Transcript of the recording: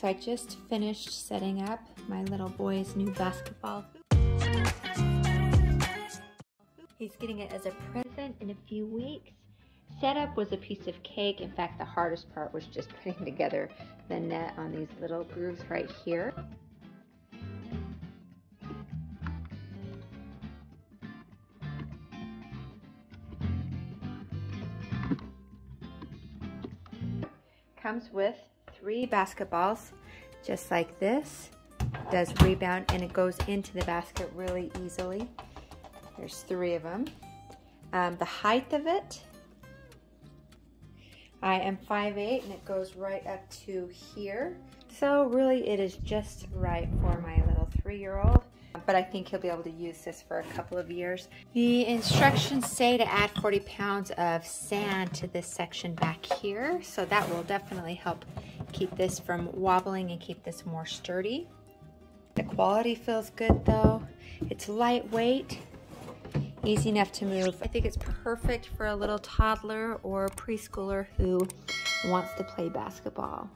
So I just finished setting up my little boy's new basketball He's getting it as a present in a few weeks. Setup was a piece of cake. In fact, the hardest part was just putting together the net on these little grooves right here. Comes with three basketballs, just like this. Does rebound and it goes into the basket really easily. There's three of them. Um, the height of it, I am 5'8", and it goes right up to here. So really it is just right for my little three-year-old but I think he'll be able to use this for a couple of years. The instructions say to add 40 pounds of sand to this section back here, so that will definitely help keep this from wobbling and keep this more sturdy. The quality feels good though. It's lightweight, easy enough to move. I think it's perfect for a little toddler or preschooler who wants to play basketball.